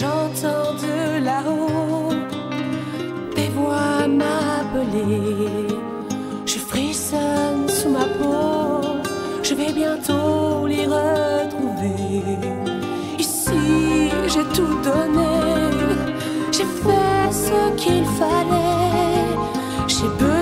j'entends de là-haut des voix m'appeler. Je frissonne sous ma peau, je vais bientôt les retrouver. Ici, j'ai tout donné, j'ai fait ce qu'il fallait, j'ai besoin